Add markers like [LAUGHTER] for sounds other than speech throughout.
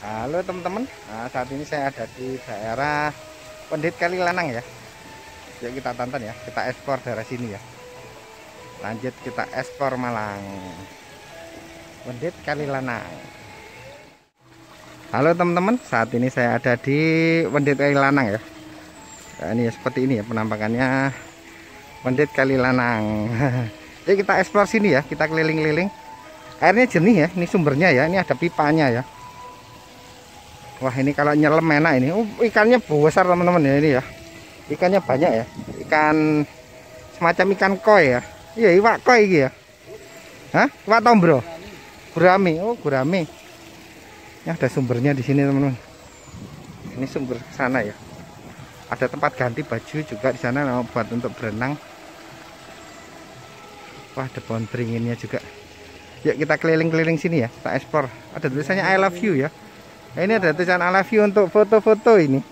Halo teman-teman, nah, saat ini saya ada di daerah Pendit Kali Lanang ya. Yuk kita tonton ya, kita ekspor daerah sini ya. Lanjut kita ekspor Malang. Pendit Kali Lanang. Halo teman-teman, saat ini saya ada di Pendit Kali Lanang ya. Nah, ini ya, seperti ini ya penampakannya Pendit Kali Lanang. [LAUGHS] Yuk kita ekspor sini ya, kita keliling-keliling. Airnya jernih ya, ini sumbernya ya, ini ada pipanya ya. Wah ini kalau nyelam enak ini. Oh, ikannya besar teman-teman ya ini ya. Ikannya banyak ya. Ikan semacam ikan koi ya. Iya iwak koi gitu ya. Hah? iwak tombro? Gurami. Oh gurami. Ini ada sumbernya di sini teman-teman. Ini sumber sana ya. Ada tempat ganti baju juga di sana nah, buat untuk berenang. Wah ada pohon beringinnya juga. Yuk kita keliling-keliling sini ya. Kita ekspor. Ada tulisannya I love you ya ini ada tulisan I love you untuk foto-foto ini.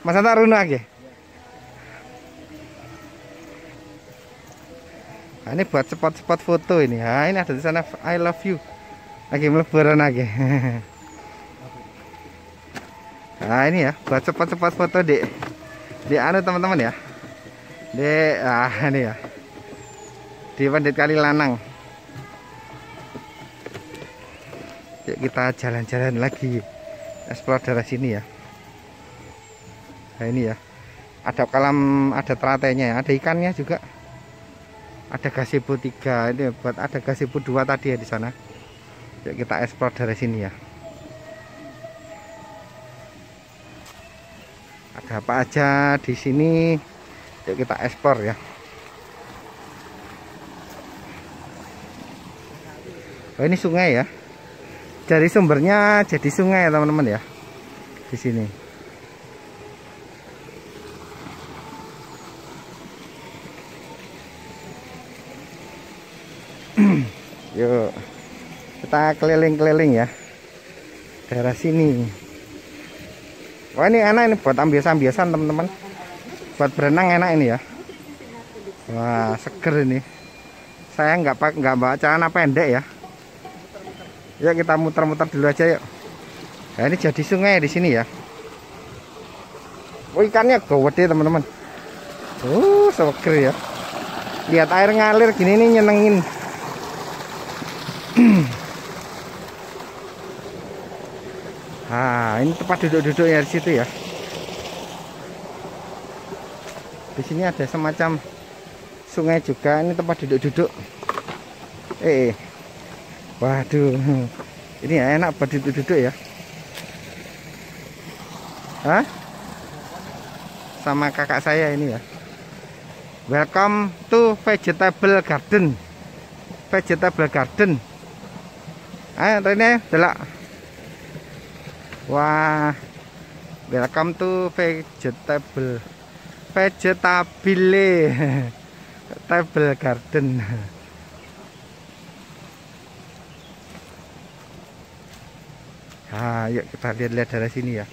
Mas Anta Runa ya. Nah, ini buat spot-spot foto ini. Nah, ini ada tulisan I love you. Lagi melebaran lagi. [LAUGHS] Nah, ini ya buat spot-spot foto di di anu teman-teman ya. Di ah ini ya. Di Pandit Kali Lanang. Yuk kita jalan-jalan lagi eksplor daerah sini ya. Nah ini ya. Ada kolam ada teratenya ya ada ikannya juga. Ada gazebo 3 ini buat ada gazebo 2 tadi ya di sana. Yuk kita eksplor dari sini ya. Ada apa aja di sini? Yuk kita ekspor ya. Oh ini sungai ya dari sumbernya jadi sungai teman-teman ya. Di sini. [CLEARS THROAT] Yuk kita keliling-keliling ya. Daerah sini. Wah ini enak ini buat ambiasan-ambiasan teman-teman. Buat berenang enak ini ya. Wah seger ini. Saya nggak pak nggak bawa celana pendek ya ya kita muter-muter dulu aja yuk. Nah ini jadi sungai di sini ya. Oh ikannya gede teman-teman. Uh seger ya. Lihat air ngalir gini nih nyenengin. [CLEARS THROAT] Nah ini tempat duduk-duduk ya di situ ya. Di sini ada semacam sungai juga. Ini tempat duduk-duduk. Eh waduh. Ini enak buat duduk-duduk ya. Hah? sama kakak saya ini ya. Welcome to vegetable garden. Vegetable garden. Ayo ini delak wah. Welcome to vegetable [LAUGHS] vegetable table garden Nah, yuk kita lihat-lihat dari sini ya.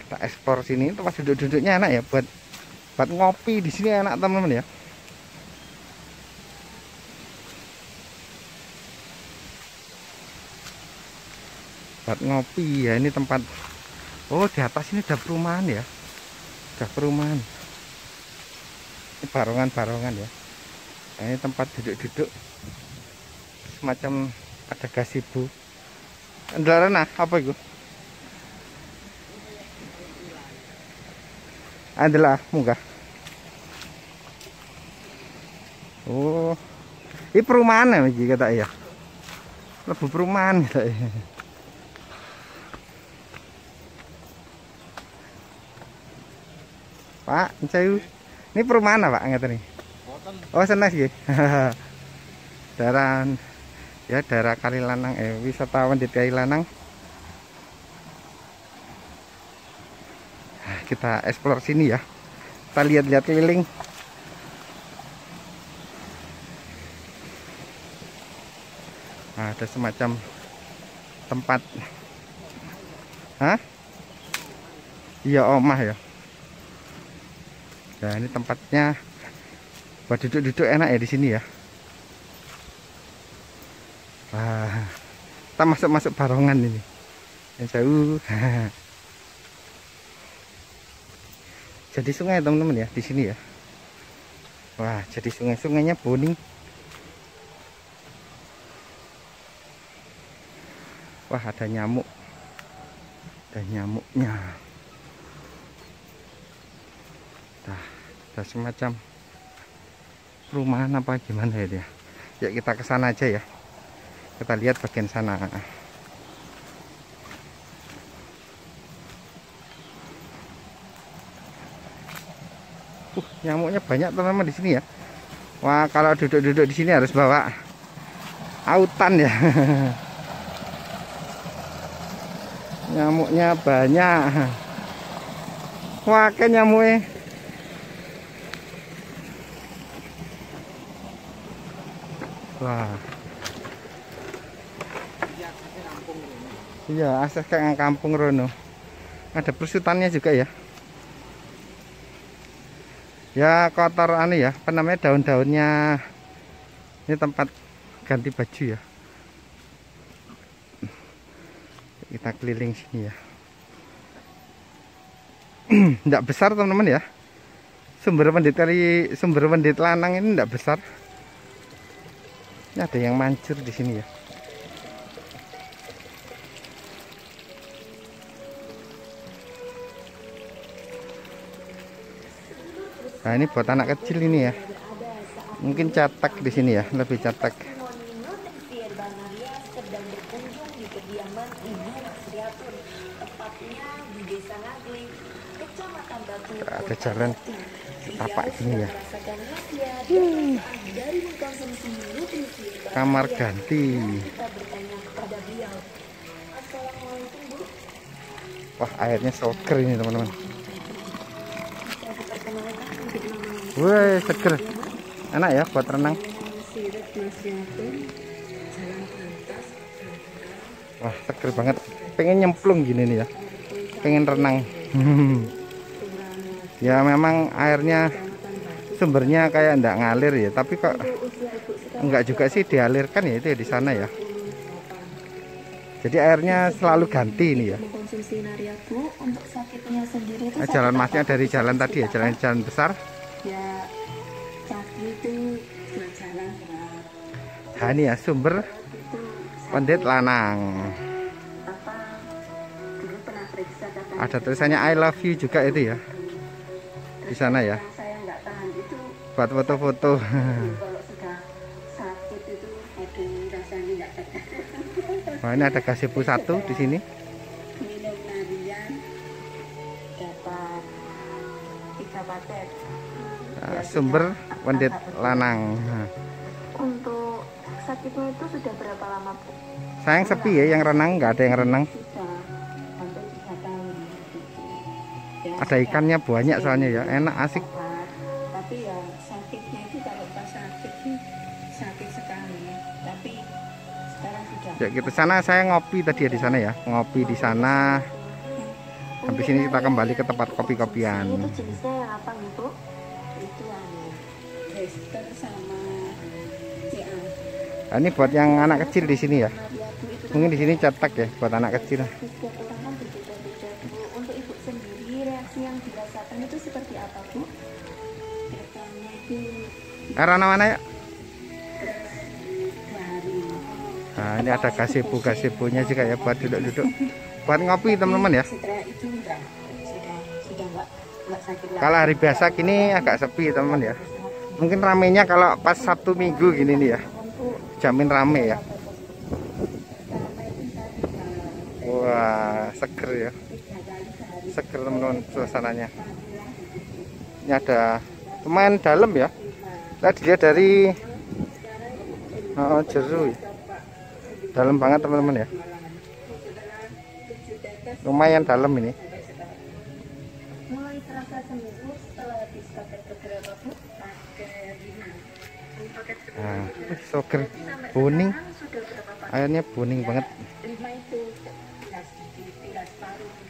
Kita ekspor sini tempat duduk-duduknya enak ya buat buat ngopi di sini enak teman-teman ya. Buat ngopi ya ini tempat Oh, di atas ini ada perumahan ya. Ada perumahan. Ini barongan-barongan ya. Nah, ini tempat duduk-duduk semacam ada gazebo Andalarana apa itu adalah munggah. Oh. Ini perumahan ya jika tak ya? Lebih perumahan ya. Pak, saya ini perumahan apa ngerti nih? Oh, senang sih. [LAUGHS] Daerah ya daerah Kali Lanang. Eh wisatawan di Kali Lanang. Nah, kita eksplor sini ya. Kita lihat-lihat keliling. Nah, ada semacam tempat. Hah? iya omah ya. Nah ini tempatnya. Buat duduk-duduk enak ya di sini ya Kita masuk masuk barongan ini. Yang jauh. [LAUGHS] Jadi sungai teman-teman ya di sini ya. Wah jadi sungai sungainya boning. Wah ada nyamuk. Ada nyamuknya. Nah ada semacam rumahan apa gimana ya dia? Ya kita ke sana aja ya kita lihat bagian sana. Uh, nyamuknya banyak teman-teman di sini ya. Wah kalau duduk-duduk di sini harus bawa autan ya. [LAUGHS] Nyamuknya banyak. Wah kan nyamuknya. Wah iya asal kayak kampung Rono. Ada persutannya juga ya. Ya kotor aneh ya apa namanya daun-daunnya. Ini tempat ganti baju ya. Kita keliling sini ya. [CLEARS THROAT] Tidak besar teman-teman ya. Sumber pendit kali sumber pendit lanang ini tidak besar. Ini ada yang mancur di sini ya Nah ini buat anak kecil ini ya. Mungkin cetak di sini ya, lebih cetak. Ada jalan tapak ini ya. Kamar ganti. Wah airnya soker ini teman-teman. Wih, seger. Enak ya buat renang. Wah, seger banget. Pengen nyemplung gini nih ya. Pengen renang. [LAUGHS] ya memang airnya sumbernya kayak enggak ngalir ya, tapi kok enggak juga sih dialirkan ya itu ya di sana ya. Jadi airnya selalu ganti ini ya. Nah, jalan masnya dari jalan tadi ya, jalan-jalan besar ya kaki itu jalan nah ini ya sumber pendit lanang. Ada tulisannya I love you juga itu ya? Di sana ya? buat foto-foto. [LAUGHS] Wah ini ada gazebo satu di sini. Sumber wendit lanang. Untuk sakitnya itu sudah berapa lama, Bu? Sayang sepi ya yang renang, nggak ada yang renang. Ada ikannya banyak soalnya ya, enak asik. Tapi ya sakitnya itu kalau pas sakit sakit sekali. Tapi sekarang sudah. Ya gitu sana saya ngopi tadi ya di sana ya, ngopi di sana. Habis ini kita kembali ke tempat kopi-kopian. Itu jenisnya yang apa gitu? Sama CA. Nah, ini buat yang anak kecil di sini ya. Mungkin di sini cetak ya buat anak kecil. Untuk ibu sendiri reaksi yang dirasakan itu seperti apa Bu? Arah mana ya? Nah ini ada gazebo gazebonya juga ya buat duduk-duduk. Buat ngopi teman-teman ya. Kalau hari biasa gini agak sepi teman-teman ya. Mungkin ramenya kalau pas Sabtu Minggu gini nih ya. Jamin rame ya. Wah, seger ya. Seger teman-teman suasananya. Ini ada lumayan dalam ya. Lihat dilihat dari oh, jeru. Dalam banget teman-teman ya. Lumayan dalam ini. Seminggu Nah, soker kuning. Airnya kuning banget.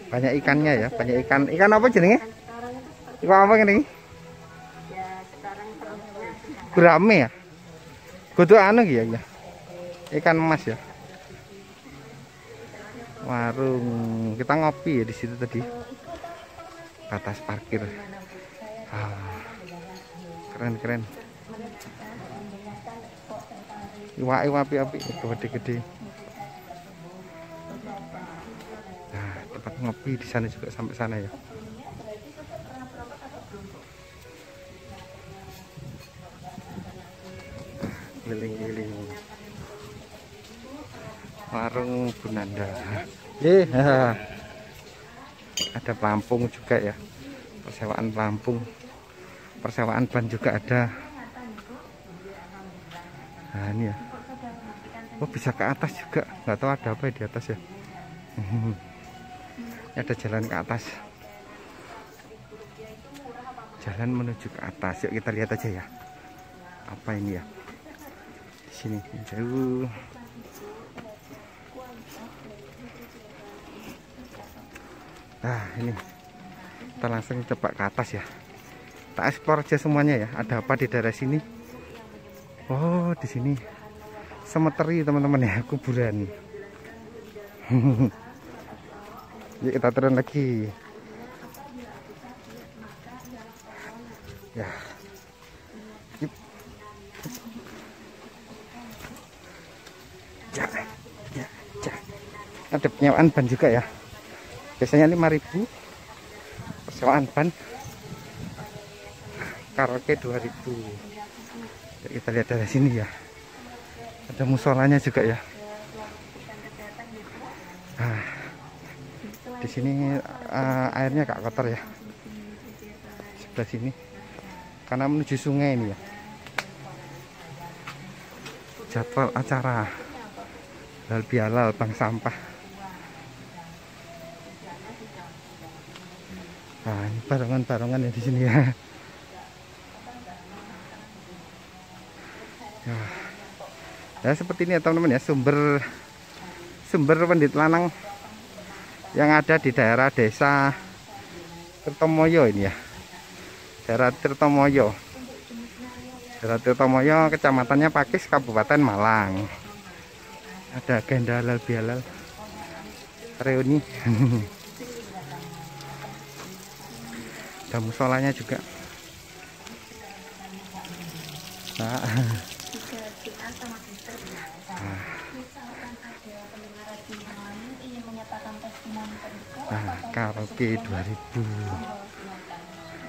Banyak ikannya ya, banyak ikan. Ikan apa seperti Ikan apa ini? Gurame ya? Kudu anu ya ya. Ikan emas ya. warung kita ngopi ya di situ tadi batas parkir. Ah, keren keren. Iwa iwa api api gede gede nah tempat ngopi di sana juga sampai sana ya. Keliling-keliling. Warung Bunanda. Eh ada pelampung juga ya. Persewaan pelampung persewaan ban juga ada. Nah ini ya. Oh bisa ke atas juga. Nggak tahu ada apa ya di atas ya. Ini [LAUGHS] ada jalan ke atas. Jalan menuju ke atas. Yuk kita lihat aja ya. Apa ini ya? Di sini. Jauh nah ini. Kita langsung coba ke atas ya. Kita eksplor aja semuanya ya. Ada apa di daerah sini? Oh di sini. Semeteri teman-teman ya kuburan. [LAUGHS] Yuk kita turun lagi. Ya. Ya ya ya. Ada penyewaan ban juga ya biasanya 5000 persewaan ban. Karaoke 2000 Ya, kita lihat dari sini ya. Ada musolanya juga ya. Nah, di sini eh, airnya agak kotor ya. Sebelah sini. Karena menuju sungai ini ya. Jadwal acara. Halal bihalal bank sampah nah ini barongan-barongan ya di sini ya. Ya, ya seperti ini ya teman-teman ya sumber sumber pendit lanang yang ada di daerah desa Tirtomoyo ini ya. Daerah Tirtomoyo. Daerah Tirtomoyo kecamatannya Pakis Kabupaten Malang. Ada agenda halal bihalal reuni [LAUGHS] ada musolanya juga nah Nah, karaoke 2000.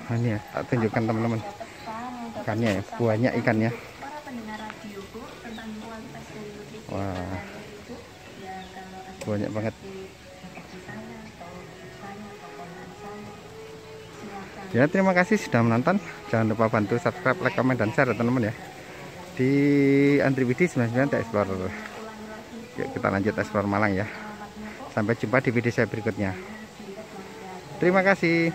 Nah, ini ya, tak tunjukkan teman-teman. Ikannya ya, banyak ikannya. Wah. ya Banyak banget. Ya, terima kasih sudah menonton. Jangan lupa bantu subscribe, like, komen, dan share ya teman-teman ya. Di Andri Widi 99 The Explorer. Yuk kita lanjut explore Malang ya. Sampai jumpa di video saya berikutnya. Terima kasih.